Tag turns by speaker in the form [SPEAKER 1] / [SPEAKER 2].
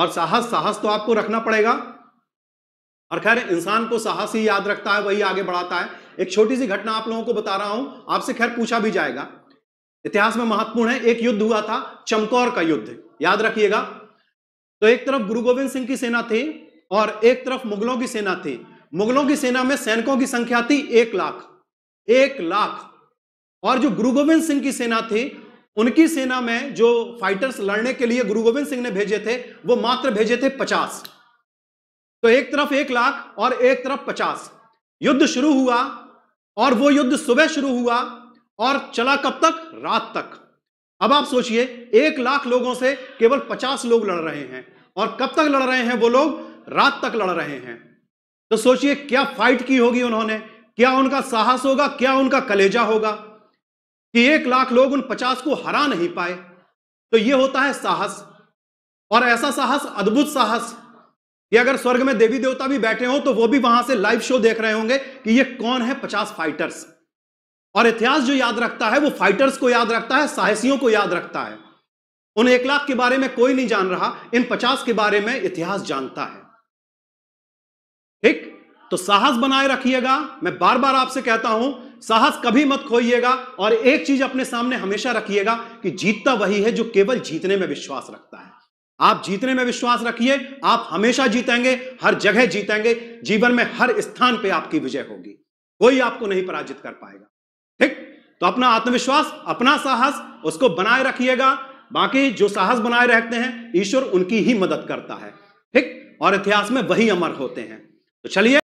[SPEAKER 1] और साहस साहस तो आपको रखना पड़ेगा। और खैर, इंसान को साहस ही याद रखता है, वही आगे बढ़ाता है। एक छोटी सी घटना आप लोगों को बता रहा हूँ, आपसे खैर पूछा भी जाएगा। इतिहास में महत्वपूर्ण है, एक युद्ध हुआ था, चमकौर का युद्ध, याद रखिएगा। तो एक तरफ़ गुरु गोविंद सिंह की सेना थी और एक तरफ़ मुगलों की सेना थी। मुगलों की सेना में सैनिकों की संख्या थी एक लाख एक लाख। और जो गुरु गोविंद सिंह की सेना थी उनकी सेना में जो फाइटर्स लड़ने के लिए गुरु गोविंद सिंह ने भेजे थे, वो मात्र भेजे थे पचास। तो एक तरफ़ एक लाख और एक तरफ़ पचास। युद्ध शुरू हुआ और वो युद्ध सुबह शुरू हुआ और चला कब तक? रात तक। अब आप सोचिए, एक लाख लोगों से केवल पचास लोग लड़ रहे हैं और कब तक लड़ रहे हैं वो लोग? रात तक लड़ रहे हैं। तो सोचिए, क्या फाइट की होगी उन्होंने? क्या उनका साहस होगा? क्या उनका कलेजा होगा? कि एक लाख लोग उन पचास को हरा नहीं पाए। तो यह होता है साहस। और ऐसा साहस, अद्भुत साहस कि अगर स्वर्ग में देवी देवता भी बैठे हो तो वो भी वहाँ से लाइव शो देख रहे होंगे कि ये कौन है पचास फाइटर्स और इतिहास जो याद रखता है, वो फाइटर्स को याद रखता है, साहसियों को याद रखता है। उन एक लाख के बारे में कोई नहीं जान रहा, इन पचास के बारे में इतिहास जानता है। ठीक? तो साहस बनाए रखिएगा। मैं बार बार आपसे कहता हूँ साहस कभी मत खोइएगा और एक चीज़ अपने सामने हमेशा रखिएगा कि जीतता वही है जो केवल जीतने में विश्वास रखता है। आप जीतने में विश्वास रखिए, आप हमेशा जीतेंगे, हर जगह जीतेंगे, जीवन में हर स्थान पे आपकी विजय होगी। कोई आपको नहीं पराजित कर पाएगा। ठीक? तो अपना आत्मविश्वास, अपना साहस, उसको बनाए रखिएगा। बाकी जो साहस बनाए रखते हैं, ईश्वर उनकी ही मदद करता है। ठीक? और इतिहास में वही अमर होते हैं। तो चलिए